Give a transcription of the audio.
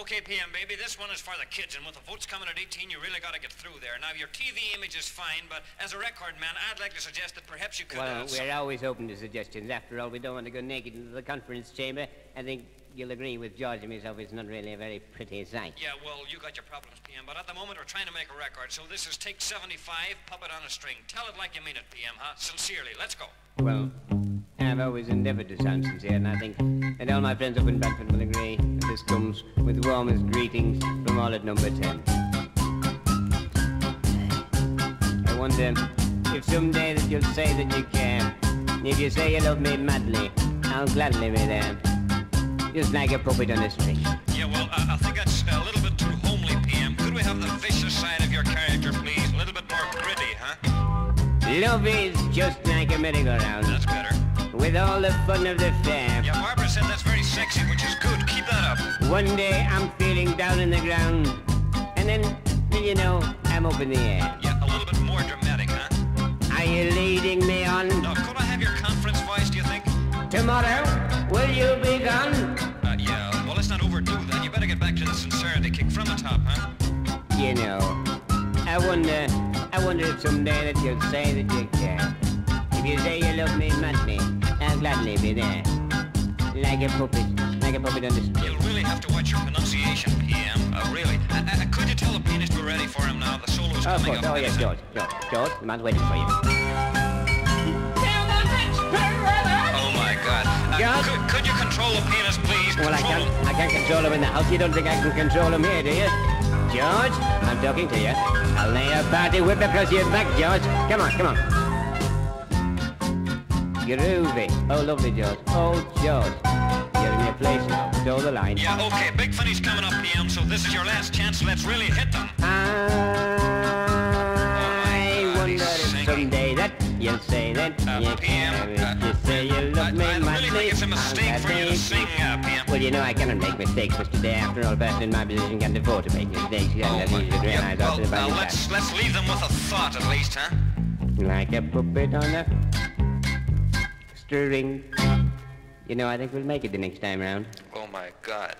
Okay, PM, baby, this one is for the kids, and with the votes coming at 18, you really got to get through there. Now, your TV image is fine, but as a record man, I'd like to suggest that perhaps you could... Well, uh, we're always open to suggestions. After all, we don't want to go naked into the conference chamber. I think you'll agree with George and myself it's not really a very pretty sight. Yeah, well, you got your problems, PM, but at the moment we're trying to make a record, so this is take 75, puppet on a string. Tell it like you mean it, PM, huh? Sincerely, let's go. Well, I've always endeavored to sound sincere, and I think that all my friends up in Bradford will agree this comes with warmest greetings from all at number 10. I wonder if someday that you'll say that you care. If you say you love me madly, I'll gladly be there. Just like a puppet on a string. Yeah, well, uh, I think that's a little bit too homely, PM. Could we have the vicious side of your character, please? A little bit more gritty, huh? Love is just like a merry-go-round, That's better. with all the fun of the fair. Yeah, Barbara said that's very sexy, which is good. Keep. One day I'm feeling down in the ground, and then, you know, I'm up in the air. Yeah, a little bit more dramatic, huh? Are you leading me on? Now, could I have your conference voice, do you think? Tomorrow, will you be gone? Uh, yeah, well, let's not overdo that. You better get back to the sincerity kick from the top, huh? You know, I wonder, I wonder if someday that you'll say that you care. If you say you love me madly, I'll gladly be there. Like a puppet, like a puppet on the string. You'll really have to watch your pronunciation, PM. Uh, really. Uh, uh, could you tell the pianist we're ready for him now? The solo's Oh, of coming course. up. Oh, yes, George. George. George, the man's waiting for you. Oh, my God. Uh, could, could you control the pianist, please? Well, I can't, him. I can't control him in the house. You don't think I can control him here, do you? George, I'm talking to you. I'll lay a party whip across your back, George. Come on, come on. Groovy. Oh, lovely, George. Oh, George. You're in your place now. Toe the line. Yeah, okay. Big Funny's coming up, PM, so this is your last chance. Let's really hit them. I God, wonder if someday that you'll say that Uh, you PM, care. uh, you say you I, love me I really think it's a mistake for you to sing, uh, PM. Well, you know, I cannot make mistakes, Mr. Day. After all, a person in my position can afford to make mistakes. Oh, can't my- easily yeah, well, now let's, let's leave them with a thought at least, huh? Like a puppet on a string. You know, I think we'll make it the next time round. Oh, my God.